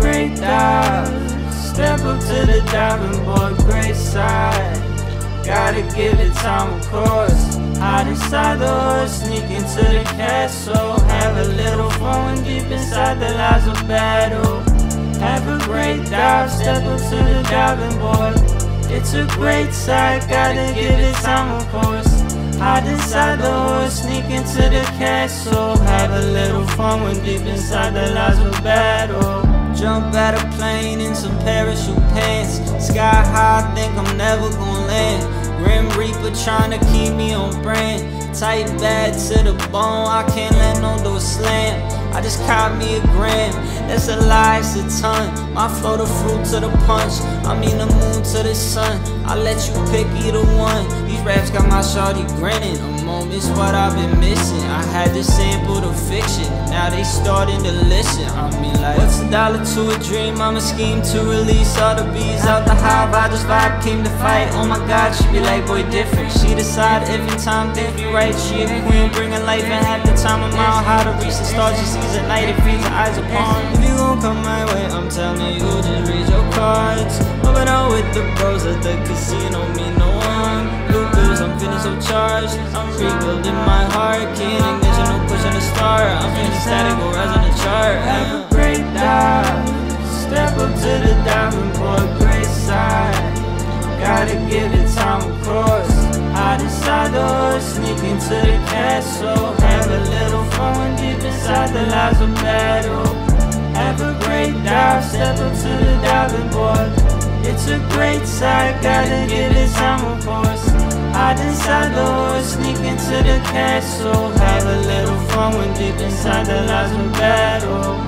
great dive. Step up to the diving board, great side. Gotta give it time, of course. Hide inside the horse, sneak into the castle. Have a little fun deep inside the lies of battle. Have a great dive, step up to the diving board. It's a great sight, gotta give it time, of course. Hide inside the horse, sneak into the castle. Have a little fun when deep inside the lies of battle. Jump out a plane in some parachute pants. Sky high, think I'm never gonna land. Grim Reaper trying to keep me on brand. Tight bad to the bone, I can't let no door slam. I just caught me a gram, that's a lie, it's a ton. My flow the fruit to the punch, I mean the moon to the sun. I let you pick either one. These raps got my shawty grinning. A moment's what I've been missing. I had to sample the fiction, now they starting to listen. I mean like, what's a dollar to a dream? I'm a scheme to release all the bees out the hive. I just vibe came to fight. Oh my God, she be like boy different. She decide every time things be right. She a queen, bringing life and half the time I'm out. How to reach the stars, she sees at night. It feeds her eyes upon. If you gon' come my way, I'm telling you, just read your cards. Moving out with the bros at the casino, me no one. Blue bills, I'm feeling so charged. I'm rebuilding my heart. Key in ignition, no pushing the start. I'm feeling static, go rising the chart. Have a dive. Step up to the diving board, great side. Gotta give it time, of course. Hide inside the horse, sneak into the castle. Have a little fun deep inside the lies of battle. Have a great dive, step up to the diving board. It's a great sight, gotta give it some of course. Hide inside the horse, sneak into the castle. Have a little fun when deep inside the lies of battle.